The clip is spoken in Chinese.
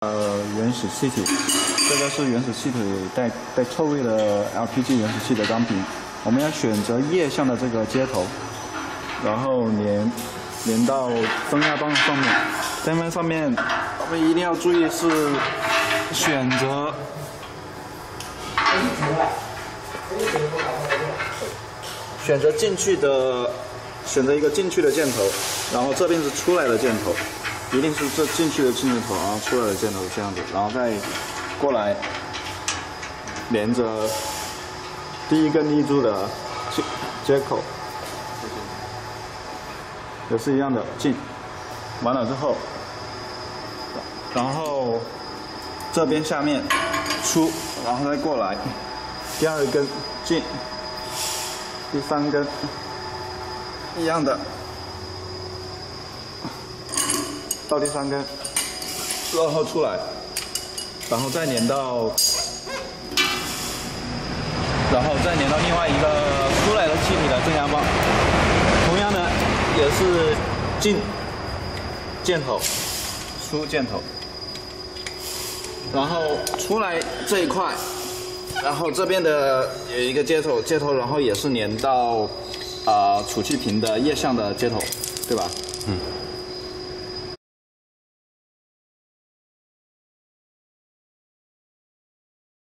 呃，原始气体，这个是原始气体带带臭味的 LPG 原始气的钢瓶。我们要选择液相的这个接头，然后连连到增压棒上面。增压上面，我们一定要注意是选择选择进去的，选择一个进去的箭头，然后这边是出来的箭头。一定是这进去的进气头，然后出来的箭头这样子，然后再过来连着第一根立柱的接接口，也是一样的进，完了之后，然后这边下面出，然后再过来第二根进，第三根一样的。到第三根，然后出来，然后再连到，然后再连到另外一个出来的气体的正压泵，同样的也是进箭头，出箭头，然后出来这一块，然后这边的有一个接头，接头然后也是连到啊储气瓶的液相的接头，对吧？嗯。